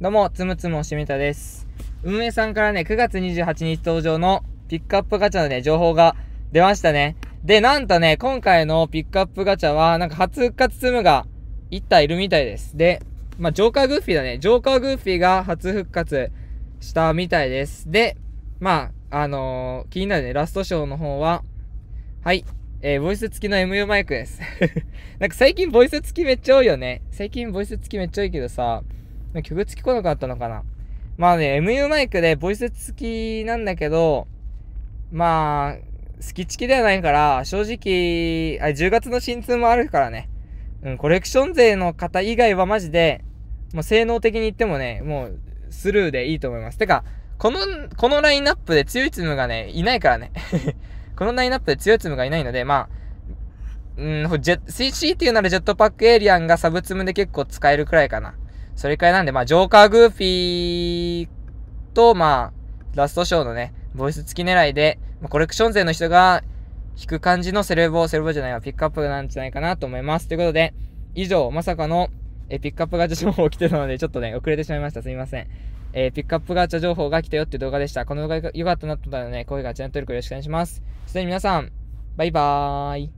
どうも、つむつむおしめたです。運営さんからね、9月28日登場のピックアップガチャのね、情報が出ましたね。で、なんとね、今回のピックアップガチャは、なんか初復活ツムが1体いるみたいです。で、まあ、ジョーカーグーフィーだね。ジョーカーグーフィーが初復活したみたいです。で、まあ、あのー気になるね、ラストショーの方は、はい、えー、ボイス付きの MU マイクです。なんか最近ボイス付きめっちゃ多いよね。最近ボイス付きめっちゃ多いけどさ、曲付き来なかったのかなまあね、MU マイクでボイス付きなんだけど、まあ、好きチキではないから、正直、あ10月の新通もあるからね。うん、コレクション勢の方以外はマジで、もう性能的に言ってもね、もうスルーでいいと思います。てか、この、このラインナップで強いツムがね、いないからね。このラインナップで強いツムがいないので、まあ、うん、ジェ CC っていうならジェットパックエイリアンがサブツムで結構使えるくらいかな。それくらいなんで、まあ、ジョーカーグーフィーと、まあ、ラストショーのね、ボイス付き狙いで、まあ、コレクション勢の人が弾く感じのセレボ、セレボじゃないわ、ピックアップなんじゃないかなと思います。ということで、以上、まさかの、えピックアップガチャ情報来てたので、ちょっとね、遅れてしまいました。すみません。えーピックアップガチャ情報が来たよっていう動画でした。この動画が良かったなと思ったらね、声がチャンネル登録よろしくお願いします。それでは皆さん、バイバーイ。